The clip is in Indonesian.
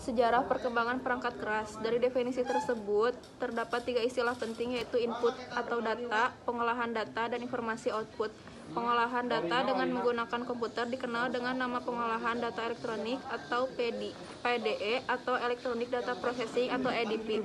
Sejarah perkembangan perangkat keras. Dari definisi tersebut, terdapat tiga istilah penting yaitu input atau data, pengolahan data, dan informasi output. Pengolahan data dengan menggunakan komputer dikenal dengan nama pengolahan data elektronik atau PDE atau Electronic Data Processing atau EDP.